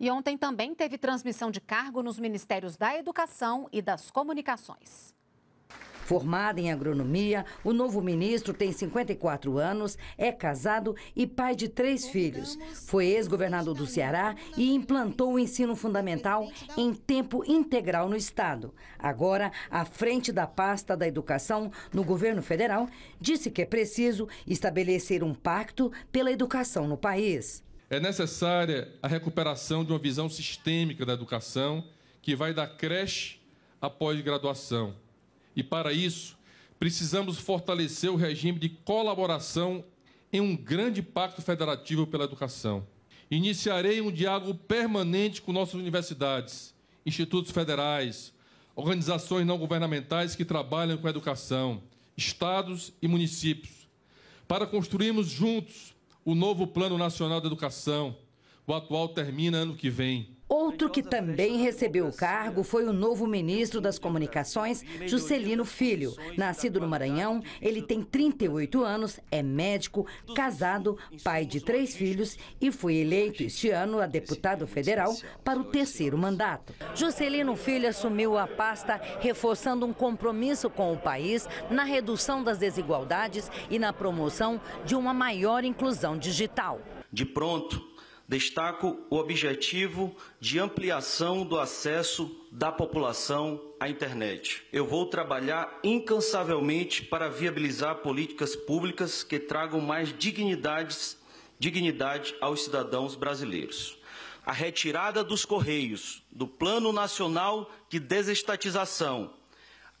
E ontem também teve transmissão de cargo nos Ministérios da Educação e das Comunicações. Formado em agronomia, o novo ministro tem 54 anos, é casado e pai de três filhos. Foi ex-governador do Ceará e implantou o ensino fundamental em tempo integral no Estado. Agora, à frente da pasta da educação no governo federal, disse que é preciso estabelecer um pacto pela educação no país. É necessária a recuperação de uma visão sistêmica da educação que vai da creche à pós-graduação e, para isso, precisamos fortalecer o regime de colaboração em um grande pacto federativo pela educação. Iniciarei um diálogo permanente com nossas universidades, institutos federais, organizações não governamentais que trabalham com a educação, estados e municípios, para construirmos juntos o novo Plano Nacional de Educação. O atual termina ano que vem. Outro que também recebeu o cargo foi o novo ministro das Comunicações, Juscelino Filho. Nascido no Maranhão, ele tem 38 anos, é médico, casado, pai de três filhos e foi eleito este ano a deputado federal para o terceiro mandato. Juscelino Filho assumiu a pasta reforçando um compromisso com o país na redução das desigualdades e na promoção de uma maior inclusão digital. De pronto, Destaco o objetivo de ampliação do acesso da população à internet. Eu vou trabalhar incansavelmente para viabilizar políticas públicas que tragam mais dignidades, dignidade aos cidadãos brasileiros. A retirada dos Correios do Plano Nacional de Desestatização.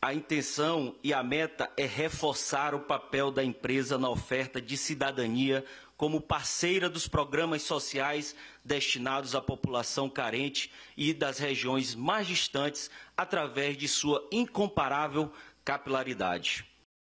A intenção e a meta é reforçar o papel da empresa na oferta de cidadania como parceira dos programas sociais destinados à população carente e das regiões mais distantes através de sua incomparável capilaridade.